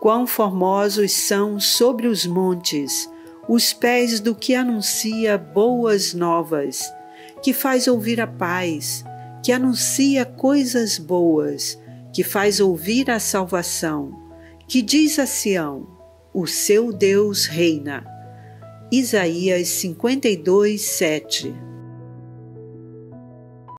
Quão formosos são sobre os montes os pés do que anuncia boas novas, que faz ouvir a paz, que anuncia coisas boas, que faz ouvir a salvação, que diz a Sião: O seu Deus reina. Isaías 52, 7